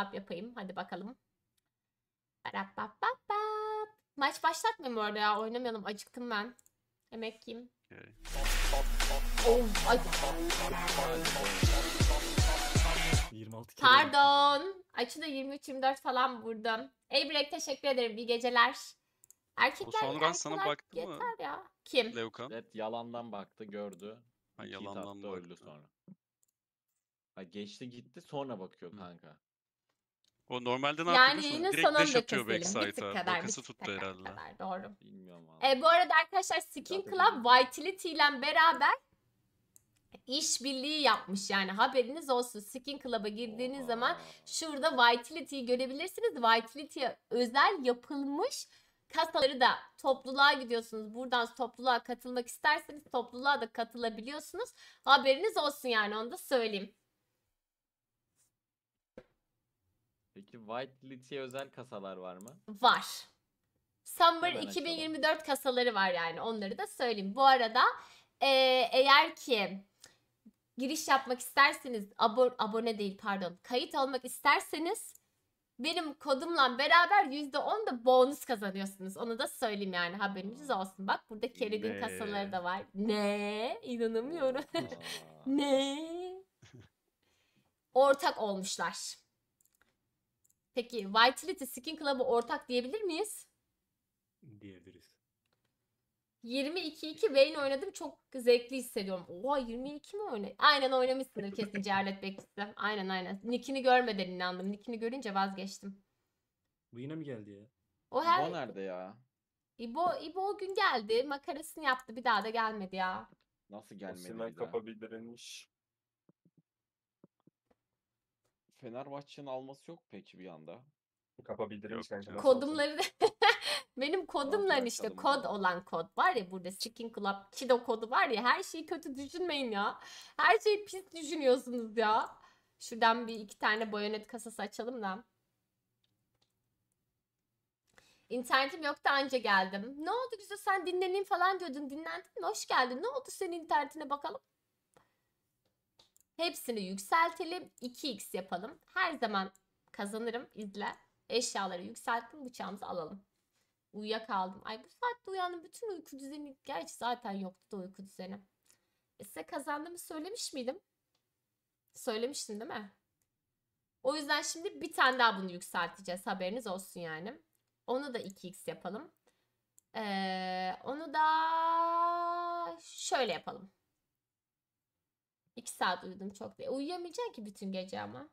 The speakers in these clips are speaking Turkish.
Yap yapayım. Hadi bakalım. Maç başlatmayayım bu arada ya. Oynamayalım. Acıktım ben. Yemek yiyeyim. Okay. Of, ay, 26 kere. pardon. Açı da 23-24 falan vurdum. Eybirek teşekkür ederim. İyi geceler. Erkekler, sonradan sana erkekler baktı mı? yeter ya. Kim? Leukan. Red yalandan baktı gördü. Ha, yalandan attı, öldü baktı. sonra. Ha, geçti gitti sonra bakıyor kanka. O normalde ne Yani yapıyor musun? Direkt dash da atıyor keselim. Bir tık backside'a. kadar, tık tuttu kadar, herhalde. kadar. Doğru. Bilmiyorum abi. E, bu arada arkadaşlar Skin Club. Vitality ile beraber işbirliği yapmış yani haberiniz olsun. Skin Club'a girdiğiniz zaman Oha. şurada Vitality'yi görebilirsiniz. Vitality'ye özel yapılmış kasaları da topluluğa gidiyorsunuz. Buradan topluluğa katılmak isterseniz topluluğa da katılabiliyorsunuz. Haberiniz olsun yani onu da söyleyeyim. Peki White Lity'ye özel kasalar var mı? Var. Summer Hemen açalım. 2024 kasaları var yani onları da söyleyeyim. Bu arada eee, eğer ki giriş yapmak isterseniz abo- abone değil pardon kayıt olmak isterseniz benim kodumla beraber %10 da bonus kazanıyorsunuz. Onu da söyleyeyim yani haberiniz olsun. Bak burada Kerig'in Ne? kasaları da var. Ne? İnanamıyorum. Ne? Ortak olmuşlar. Peki Vitality Skin Club'a ortak diyebilir miyiz? Diyebiliriz. 22-2 Vayne oynadım. Çok zevkli hissediyorum. Oha 22 mi oynadı? Aynen oynamışsındır kesin Cehalet Bekçisi. Aynen aynen. Nick'ini görmeden inandım. Nick'ini görünce vazgeçtim. Bu yine mi geldi ya? O her... Bu nerede ya? İbo, İbo o gün geldi. Makarasını yaptı. Bir daha da gelmedi ya. Nasıl gelmedi kapa bildirilmiş. Fenerbahçe'nin alması yok peki bir anda. Kapa bildirilmiş Yok? Kodumları benim kodumla Transfer işte kodumu kod da. olan kod var ya burada Skin Club Chido kodu var ya her şeyi kötü düşünmeyin ya. Her şeyi pis düşünüyorsunuz ya. Şuradan bir iki tane bayonet kasası açalım da. İnternetim yoktu anca geldim. Ne oldu güzel sen dinleneyim falan diyordun. Dinlendin mi? Hoş geldin. Ne oldu senin internetine bakalım. Hepsini yükseltelim. 2x yapalım. Her zaman kazanırım. İzle. Eşyaları yükselttim. Bıçağımızı alalım. Uyuyakaldım. Ay bu saatte uyandım. Bütün uyku düzeni. Gerçi zaten yoktu da uyku düzeni. E size kazandığımı söylemiş miydim? Söylemiştim değil mi? O yüzden şimdi bir tane daha bunu yükselteceğiz. Haberiniz olsun yani. Onu da 2x yapalım. Ee, onu da şöyle yapalım. 2 saat uyudum çok değil. Uyuyamayacağım ki bütün gece ama.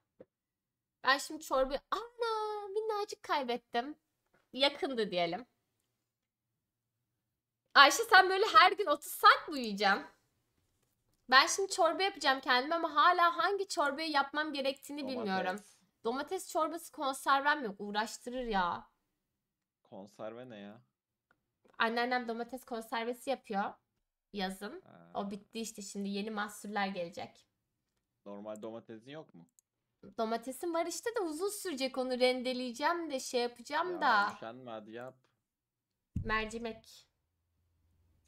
Ben şimdi çorba... Ana minnacık kaybettim. Yakındı diyelim. Ayşe sen böyle her gün 30 saat mi uyuyacaksın? Ben şimdi çorba yapacağım kendime ama hala hangi çorbayı yapmam gerektiğini bilmiyorum. Domates. Domates çorbası konservem yok. Uğraştırır ya. Konserve ne ya? Anneannem domates konservesi yapıyor yazın. Ha, O bitti işte şimdi yeni mahsuller gelecek. Normal domatesin yok mu? Domatesim var işte de uzun sürecek onu rendeleyeceğim de şey yapacağım Ya da. üşenme hadi yap. Mercimek.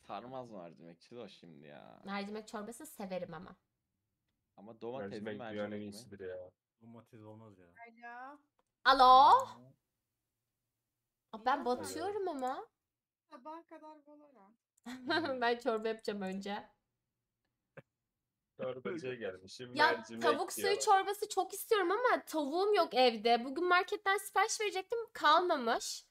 Sarmaz mercimekçi de o şimdi ya. Mercimek çorbası severim ama. Ama domates mi Mercimek en mercimek mi? iyisidir ya. Domates olmaz ya. Alo. Alo? Aa, Ben batıyorum ama. Sabaha kadar Valorant. ben çorba yapacağım önce. Çorbacıya gelmişim. Ya mercimek tavuk suyu diyorlar. çorbası çok istiyorum ama tavuğum yok evde. Bugün marketten sipariş verecektim kalmamış.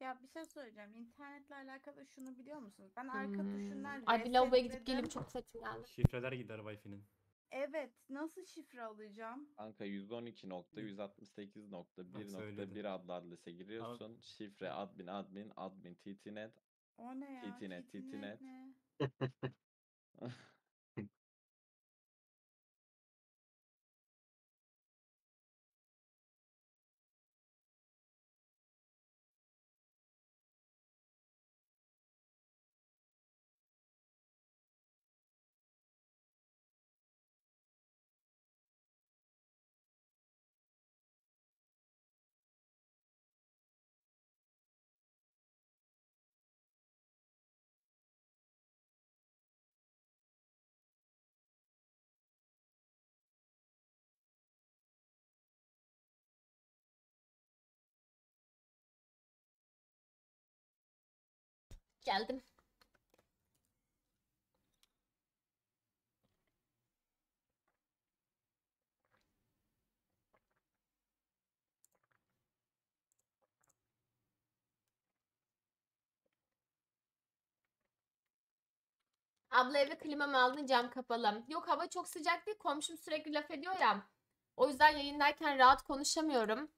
Ya bir şey söyleyeceğim. İnternetle alakalı şunu biliyor musunuz? Ben arka tuşundan Hmm. Ay bir lavaboya gidip resetledim. gelip çok kötü geldi. Şifreler gider Wi-Fi'nin. Evet. Nasıl şifre alacağım? Kanka 112.168.1.1 söyledim. adlı adrese giriyorsun. Şifre admin admin admin ttnet O ne ya? TTNet TTNet. ne? geldim. Abla eve klima mı aldın cam kapalı. Yok hava çok sıcak değil komşum sürekli laf ediyor ya. O yüzden yayındayken rahat konuşamıyorum.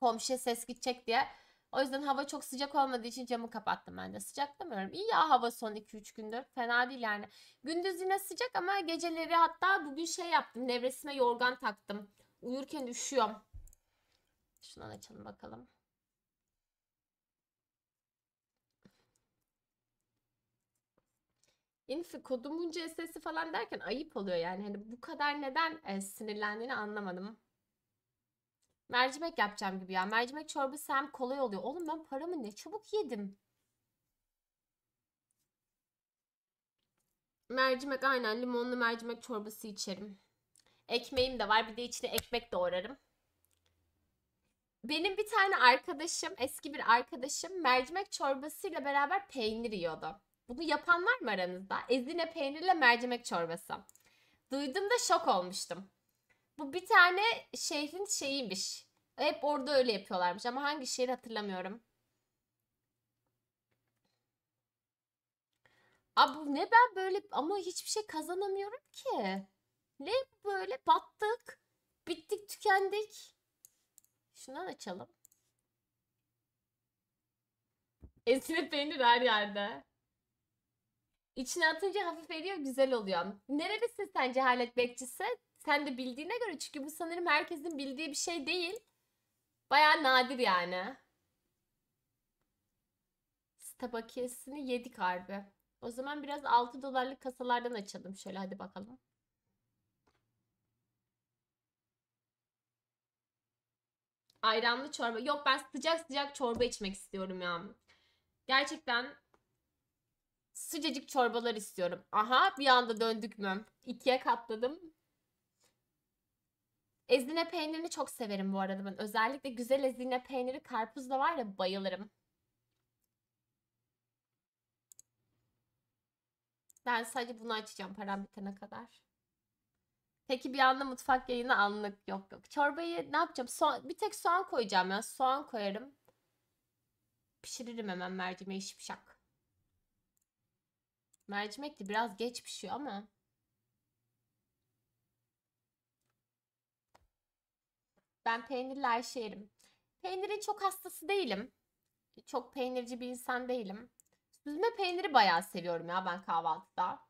Komşuya ses gidecek diye. O yüzden hava çok sıcak olmadığı için camı kapattım ben de. Sıcaklamıyorum. İyi ya hava son 2-3 gündür. Fena değil yani. Gündüz yine sıcak ama geceleri hatta bugün şey yaptım. Nevresime yorgan taktım. Uyurken üşüyorum. Şundan açalım bakalım. Infi kodumun CS'si falan derken ayıp oluyor yani. Hani bu kadar neden e, sinirlendiğini anlamadım. Mercimek yapacağım gibi ya. Mercimek çorbası hem kolay oluyor. Oğlum ben paramı ne çabuk yedim. Mercimek aynen limonlu mercimek çorbası içerim. Ekmeğim de var. Bir de içine ekmek doğrarım. Benim bir tane arkadaşım, eski bir arkadaşım mercimek çorbasıyla beraber peynir yiyordu. Bunu yapan var mı aranızda? Ezine peynirle mercimek çorbası. Duyduğumda şok olmuştum. Bu bir tane şehrin şeyiymiş. Hep orada öyle yapıyorlarmış ama hangi şehir hatırlamıyorum. Abi ne ben böyle ama hiçbir şey kazanamıyorum ki. Ne böyle battık. Bittik tükendik. Şundan açalım. Ezine peynir her yerde. İçine atınca hafif eriyor, güzel oluyor. Nerelisin sen cehalet bekçisi? Sen de bildiğine göre çünkü bu sanırım herkesin bildiği bir şey değil. Baya nadir yani. Tabakiyesini yedik harbi. O zaman biraz 6 dolarlık kasalardan açalım. Şöyle hadi bakalım. Ayranlı çorba. Yok ben sıcak sıcak çorba içmek istiyorum ya. Gerçekten sıcacık çorbalar istiyorum. Aha bir anda döndük mü? İkiye katladım. Ezine peynirini çok severim bu arada ben. Özellikle güzel ezine peyniri karpuzla var ya bayılırım. Ben sadece bunu açacağım param bitene kadar. Peki bir anda mutfak yayını anlık yok yok. Çorbayı ne yapacağım? Soğan, bir tek soğan koyacağım ya. Soğan koyarım. Pişiririm hemen mercimeği şipşak. Mercimek de biraz geç pişiyor ama. Ben şey yerim. Peynirin çok hastası değilim. Çok peynirci bir insan değilim. Süzme peyniri bayağı seviyorum ya ben kahvaltıda.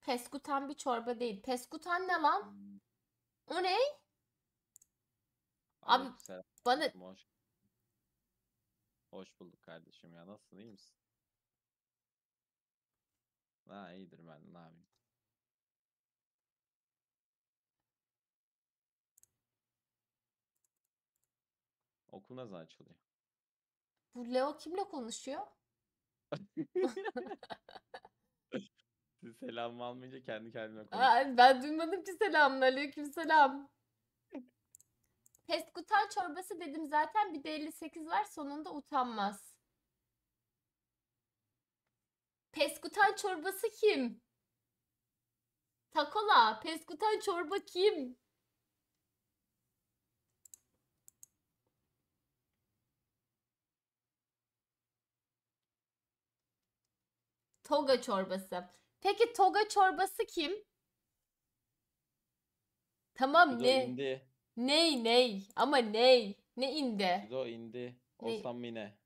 Peskutan bir çorba değil. Peskutan ne lan? O ne? Abi, Aleykümselam. Bana Hoş. Hoş bulduk kardeşim ya. Nasılsın? iyi misin? Ha iyidir ben. Ne yapayım? Okul ne zaman açılıyor? bu Leo kimle konuşuyor? Siz selam almayınca kendi kendime konuşuyorum. Aa, ben duymadım ki selamun aleyküm selam. Peskutan çorbası dedim zaten bir de 58 var sonunda utanmaz. Peskutan çorbası kim? Takola, peskutan çorba kim? Toga çorbası. Peki toga çorbası kim? Tamam Güzo ne? indi. Ney ney? Ama ney? Ne indi? Güzo indi. Ne? Osman Mine.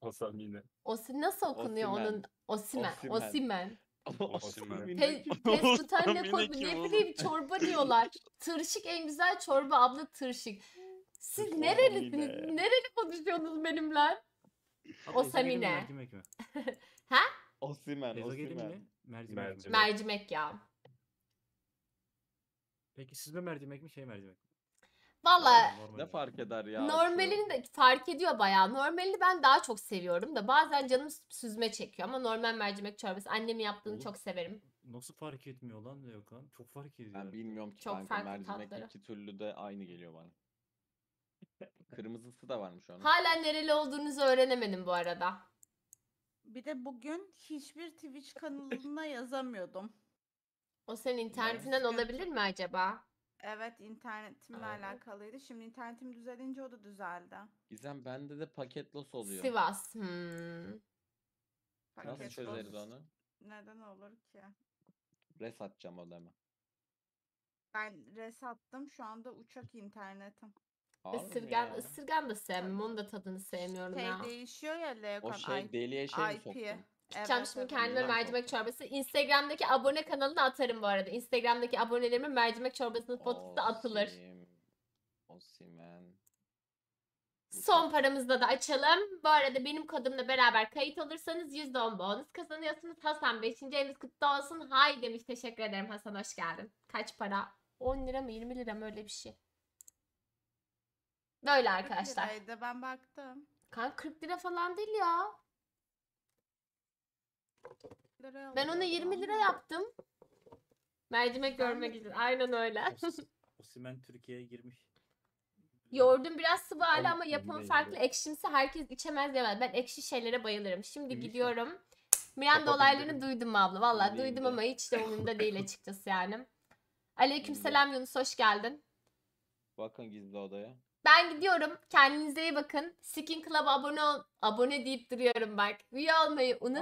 Hasan yine. O nasıl okunuyor Osimen. onun? Osimen. Osimen. Osimen. Mine. Pe peskutan ne, Osman ko- Mine kim ne bileyim çorba diyorlar. Tırşık en güzel çorba abla tırşık. Siz nerelisiniz? Nereli konuşuyorsunuz benimle? Abi, O ezogelin mi, Samine. Mercimek mi? Osimen. Osimen. Mercimek? Mercimek. Mercimek ya. Peki süzme mercimek mi şey mercimek mi? Valla Ne fark eder ya? Normalini de fark ediyor bayağı. Normalini ben daha çok seviyorum da bazen canım süzme çekiyor ama normal mercimek çorbası annemin yaptığını Oğlum, çok severim. Nasıl fark etmiyor lan Gökhan? Çok fark ediyor. Ben bilmiyorum ki Çok kanka farklı mercimek tatları. iki türlü de aynı geliyor bana. Kırmızısı da varmış onun. Hala nereli olduğunuzu öğrenemedim bu arada. Bir de bugün hiçbir Twitch kanalına yazamıyordum. O senin internetinden olabilir mi acaba? Evet internetimle Aa. alakalıydı. Şimdi internetim düzelince o da düzeldi. Gizem bende de paket loss oluyor. Sivas. Hmm. Nasıl Paket çözeriz onu? Neden olur ki? Res atacağım odama. Ben res attım. Şu anda uçak internetim. Isırgan, ısırgan da sevmem. Onun da tadını sevmiyorum Şey ya. değişiyor ya Leokan. O şey deliye şey mi IP. soktun? Çıkacağım Evet, şimdi evet. kendime Güzel mercimek çorbası. Instagram'daki abone kanalına atarım bu arada. Instagram'daki abonelerimin mercimek çorbasının fotosu da atılır. Osim, Osimen. Son paramızda da açalım. Bu arada benim kodumla beraber kayıt olursanız %10 bonus kazanıyorsunuz. Hasan 5. ayınız kutlu olsun. Hay demiş. Teşekkür ederim Hasan hoş geldin. Kaç para? 10 lira mı 20 lira mı öyle bir şey. Böyle 40 arkadaşlar. liraydı, Ben baktım. Kanka 40 lira falan değil ya. Ben onu alıyordum 20 lira yaptım. Mercimek görmek için. Aynen öyle. Os- Osimhen Türkiye'ye girmiş. Yoğurdum biraz sıvı hali ama yapımı farklı. Ekşimsi herkes içemez diyemez. Ben ekşi şeylere bayılırım. Şimdi işte. gidiyorum. Miranda olaylarını duydum abla? Valla duydum ama hiç de umurumda değil açıkçası yani. Aleykümselam Yunus hoş geldin. Bakın gizli odaya. Ben gidiyorum. Kendinize iyi bakın. Skin Club'a abone ol. Abone deyip duruyorum bak. Üye olmayı unutmayın.